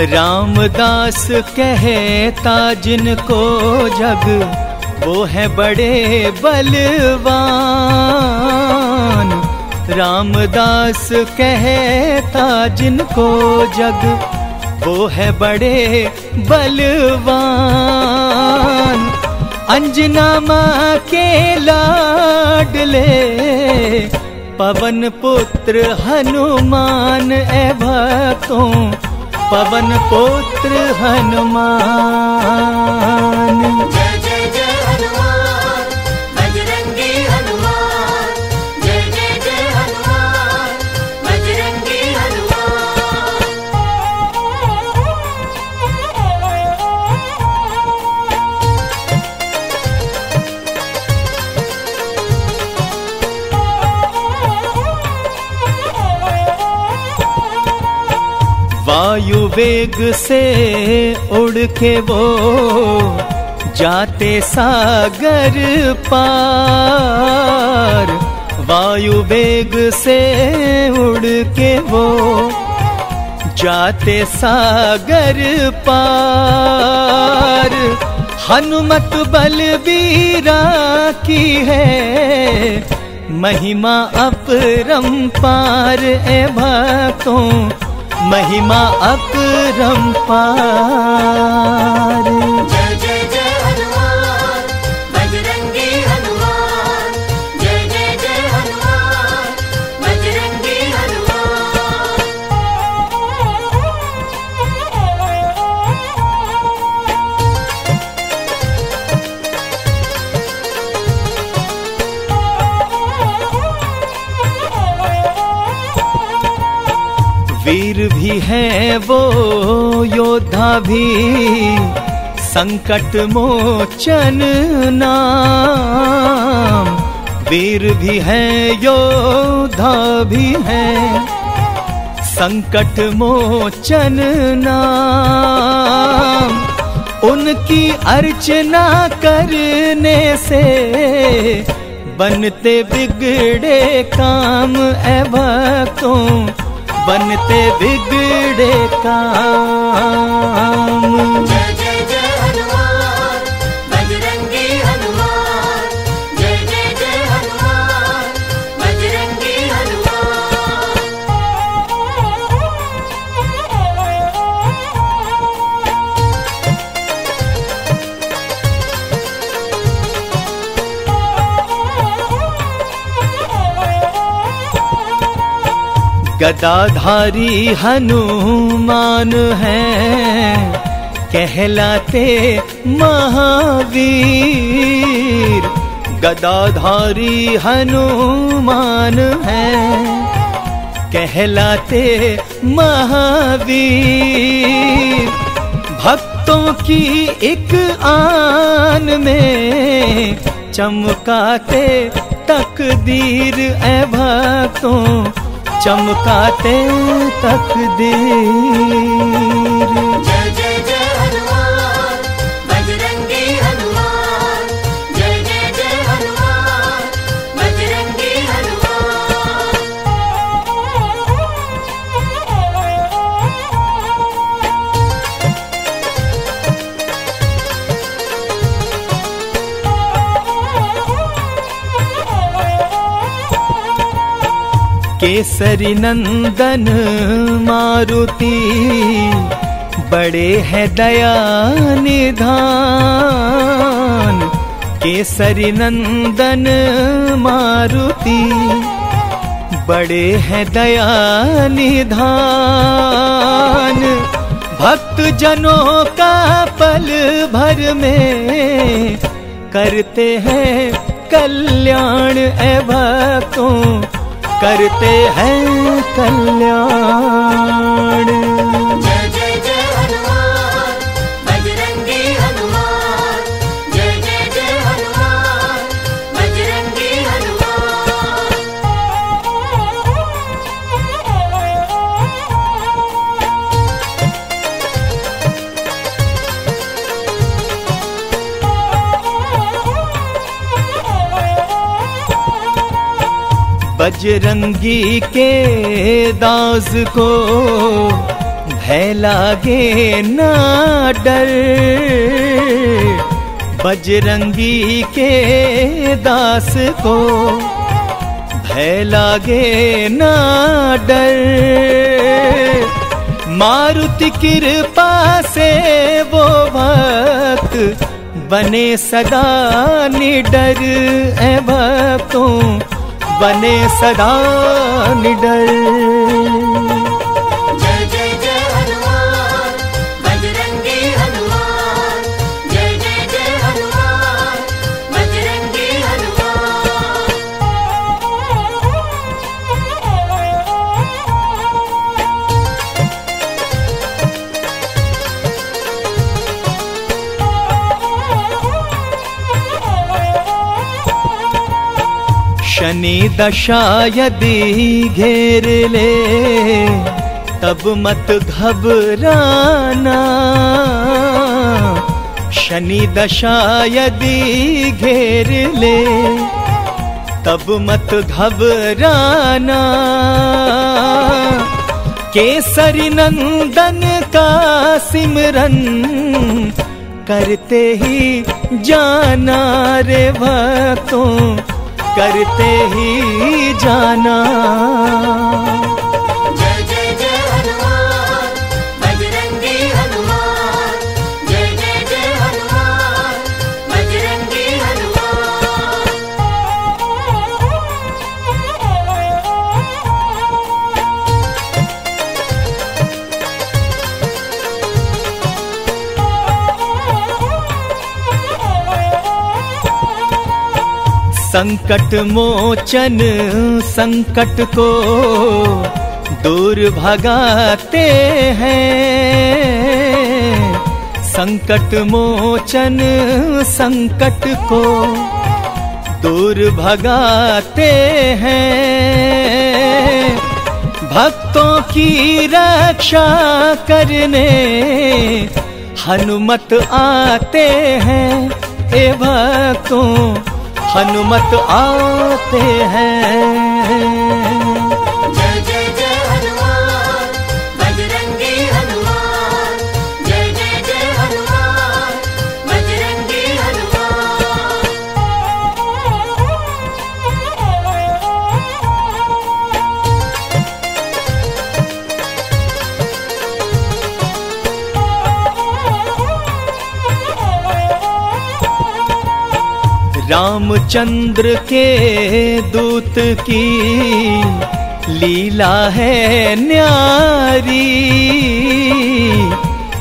रामदास कहता जिनको जग, वो है बड़े बलवान। रामदास कहता जिनको जग, वो है बड़े बलवान। अंजना माँ के लाडले, पवन पुत्र हनुमान ए भक्तों पवन पुत्र हनुमान। वेग से उड़ के वो जाते सागर पार। वायु वेग से उड़ के वो जाते सागर पार। हनुमत बलबीरा की है, महिमा अपरंपार ए भक्तों महिमा अपरंपार जय वीर भी है वो, योद्धा भी। संकट मोचन नाम। वीर भी है, योद्धा भी है। संकट मोचन नाम। उनकी अर्चना करने से बनते बिगड़े काम ए भक्तों। बनते बिगड़े काम। गदाधारी हनुमान है, कहलाते महावीर। गदाधारी हनुमान है, कहलाते महावीर। भक्तों की एक आन में चमकाते तकदीर ए भक्तों चमकाते तकदीर। केसरी नंदन मारुति, बड़े है दया निधान। केसरी नंदन मारुति, बड़े है दया निधान। भक्त जनों का पल भर में करते हैं कल्याण ए भक्तों। करते हैं कल्याण। बजरंगी के दास को भय लागे ना डर। बजरंगी के दास को भय लागे ना डर। मारुति कृपा से वो भक्त बने सदा निडर। ए भक्तों बने सदा निडर। शनि दशा यदि घेर ले, तब मत घबराना। शनि दशा यदि घेर ले, तब मत घबराना। केसरी नंदन का सिमरन करते ही जाना रे भक्तों करते ही जाना। संकट मोचन संकट को दूर भगाते हैं। संकट मोचन संकट को दूर भगाते हैं। भक्तों की रक्षा करने हनुमत आते हैं। ए भक्तों हनुमत आते हैं। रामचंद्र के दूत की लीला है न्यारी।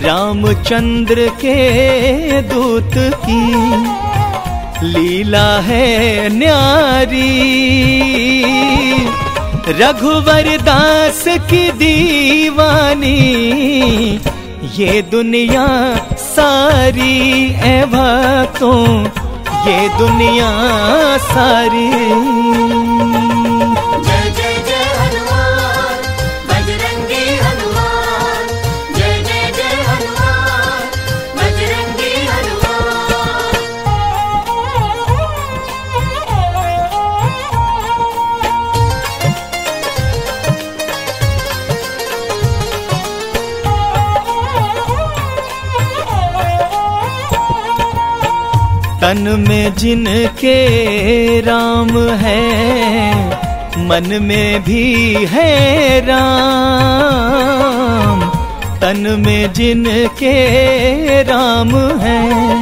रामचंद्र के दूत की लीला है न्यारी। रघुवर दास की दीवानी, ये दुनिया सारी ए भक्तों ये दुनिया सारी। तन में जिनके राम है, मन में भी है राम। तन में जिनके राम है,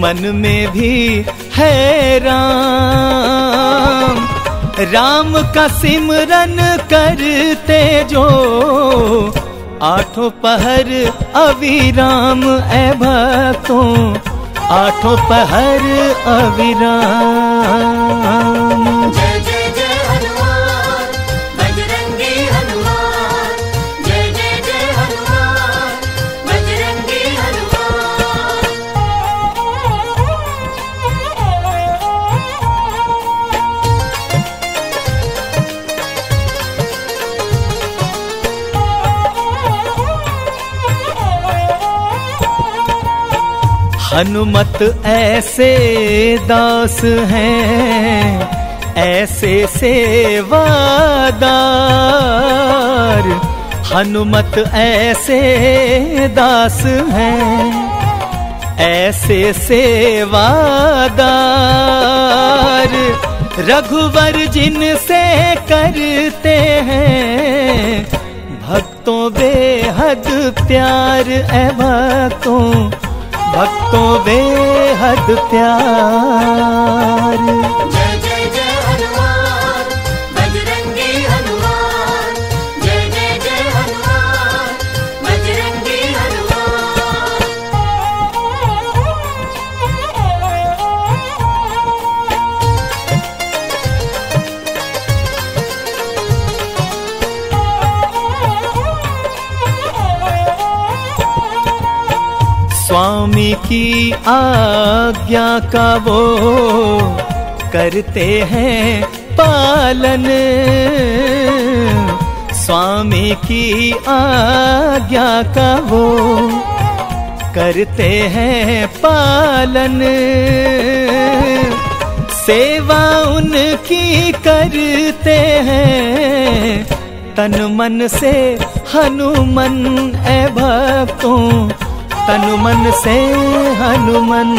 मन में भी है राम। राम का सिमरन करते जो, आठों पहर अविराम ए भक्तों। आठों पहर अविराम। हनुमत ऐसे दास हैं, ऐसे सेवादार। हनुमत ऐसे दास हैं, ऐसे सेवादार। रघुवर जिनसे करते हैं, भक्तों बेहद प्यार ए भक्तों। भक्तों बेहद प्यार। की आज्ञा का वो करते हैं पालन। स्वामी की आज्ञा का वो करते हैं पालन। सेवा उनकी करते हैं। तन मन से हनुमन ए भक्तों तन मन से हनुमन।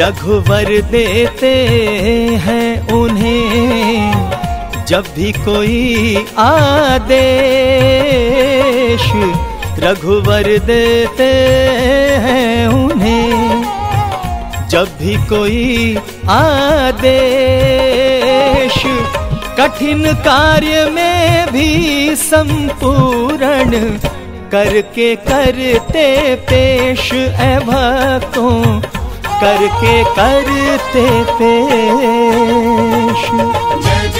रघुवर देते हैं उन्हें, जब भी कोई आदेश रघुवर देते हैं उन्हें, जब भी कोई आदेश कठिन कार्य में भी संपूर्ण करके करते पेश ए भक्तों करके करते पेश। जय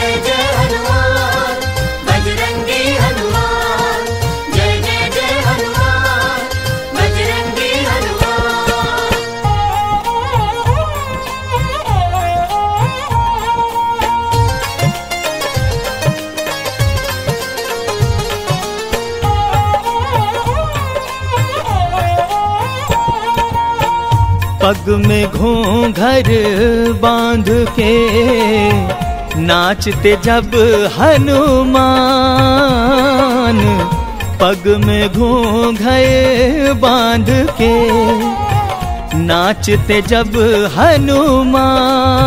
पग में घूंघर बाँध के नाचते जब हनुमान पग में घूंघर बाँध के नाचते जब हनुमान।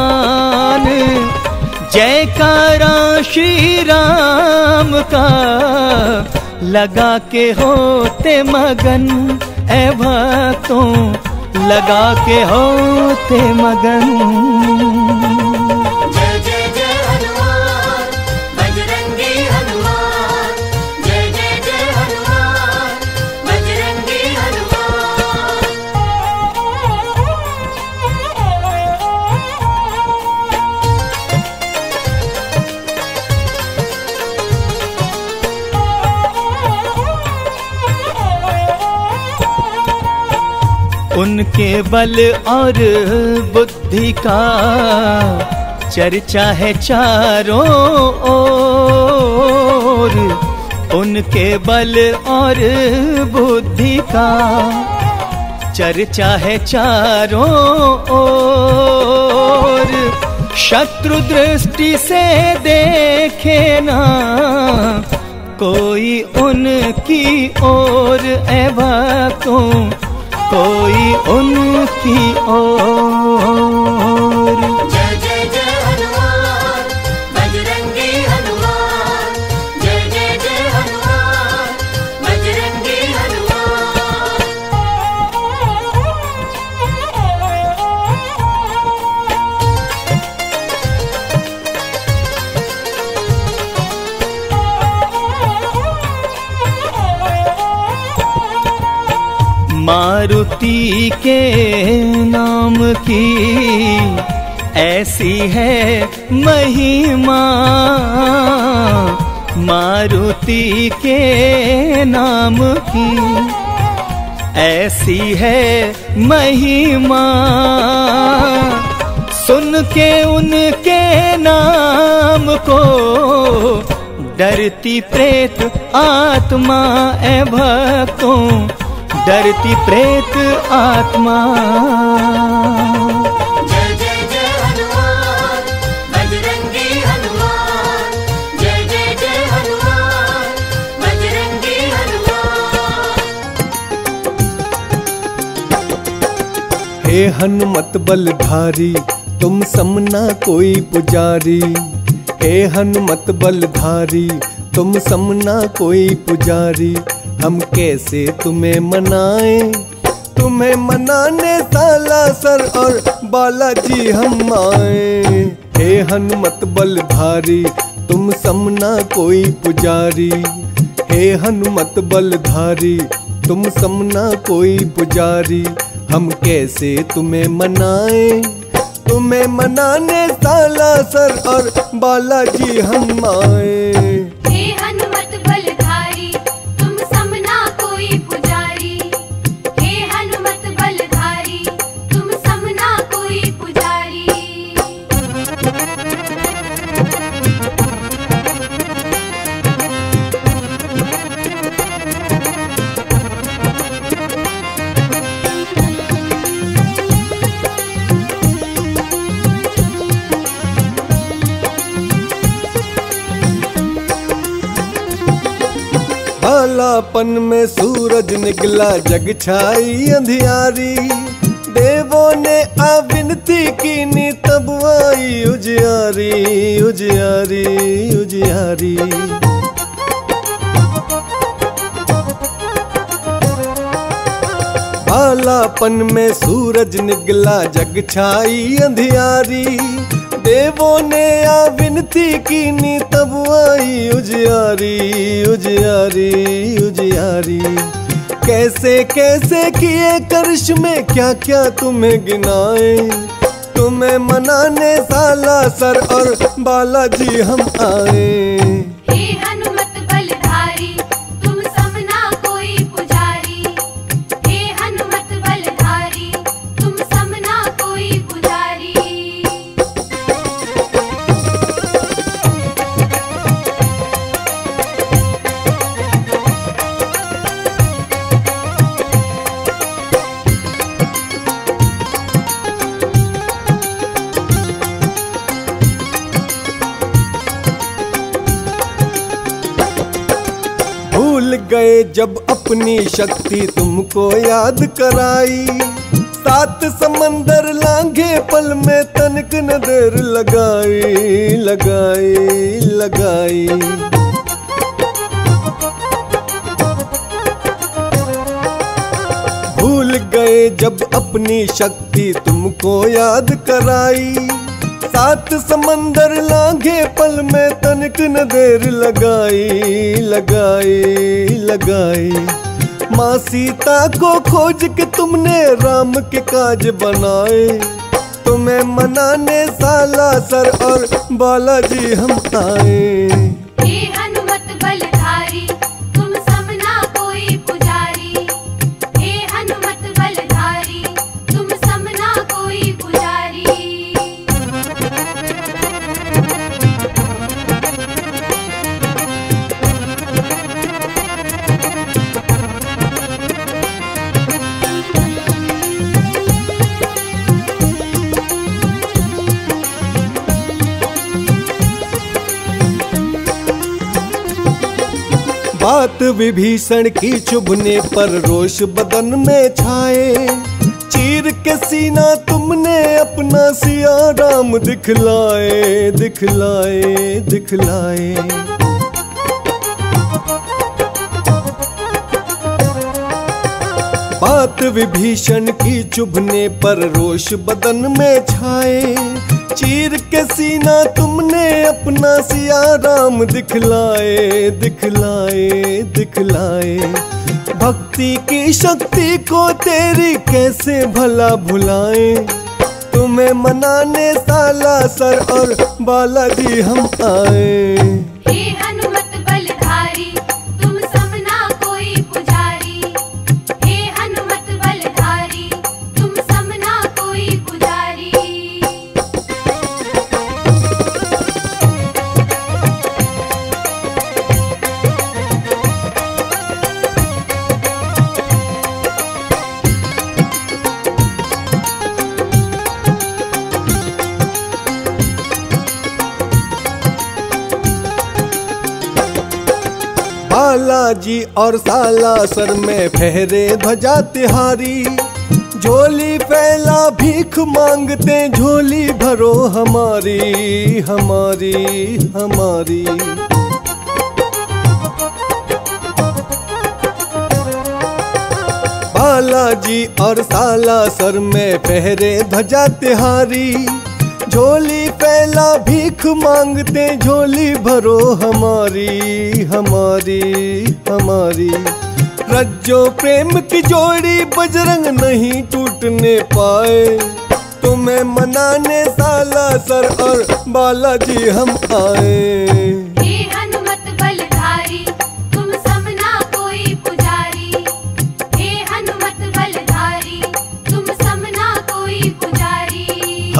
जयकारा श्री राम का लगा के होते मगन ए भक्तों लगा के होते मगन। उनके बल और बुद्धि का चर्चा है चारों ओर। उनके बल और बुद्धि का चर्चा है चारों ओर। शत्रु दृष्टि से देखे ना, कोई उनकी ओर ए भक्तों कोई उनकी ओर है महिमा। मारुति के नाम की ऐसी है महिमा। सुन के उनके नाम को डरती प्रेत आत्मा ए भक्तों, डरती प्रेत आत्मा। हे हनुमत बलधारी, तुम समना कोई पुजारी। हे हनुमत बलधारी, तुम समना कोई पुजारी। हम कैसे तुम्हें मनाए? तुम्हें मनाने साला सर और बालाजी हम आए। हे हनुमत बलधारी, तुम समना कोई पुजारी। हे हनुमत बलधारी, तुम समना कोई पुजारी। हम कैसे तुम्हें मनाए? तुम्हें मनाने साला सर और बालाजी हम आए। कालापन में सूरज निकला, जग छाई अंधियारी। देवों ने आविनती की नी तब आई उजियारी उजियारी उजियारी। कालापन में सूरज निकला, जग छाई अंधियारी। देवों ने आ विनती की नी तब आई उजियारी उजियारी उजियारी। कैसे कैसे किए करश में क्या क्या तुम्हें गिनाए? तुम्हें मनाने साला सर और बालाजी हम आए। जब अपनी शक्ति तुमको याद कराई। सात समंदर लांघे पल में तनक न देर लगाई लगाई लगाई। भूल गए जब अपनी शक्ति तुमको याद कराई। सात समंदर लांघे पल में तनक न देर लगाई लगाई लगाई। माँ सीता को खोज के तुमने राम के काज बनाए। तुम्हें मनाने साला सर और बालाजी हम आए। बात विभीषण की चुभने पर रोष बदन में छाए। चीर के सीना तुमने अपना सिया, राम दिखलाए दिखलाए दिखलाए। बात विभीषण की चुभने पर रोष बदन में छाए। चीर के सीना तुमने अपना सिया, राम दिखलाए दिखलाए दिखलाए। भक्ति की शक्ति को तेरी कैसे भला भुलाए? तुम्हें मनाने साला सर और बालाजी हम आए। बालाजी और साला सर में फहरे ध्वजा तिहारी। झोली फैला भीख मांगते, झोली भरो हमारी हमारी हमारी। बालाजी और साला सर में पहरे ध्वजा तिहारी। झोली पहला भीख मांगते झोली भरो हमारी हमारी हमारी। रज्जो प्रेम की जोड़ी बजरंग नहीं टूटने पाए। तुम्हें मनाने साला सर और बालाजी हम आए।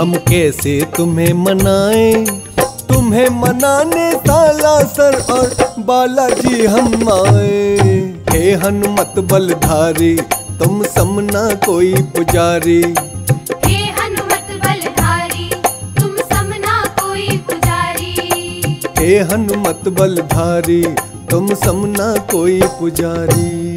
हम कैसे तुम्हें मनाए? तुम्हें मनाने ताला सर और बालाजी हम आए। हे हनुमत बलधारी तुम समना कोई पुजारी। हे हनुमत बलधारी तुम समना कोई पुजारी। हे हनुमत बलधारी तुम समना कोई पुजारी।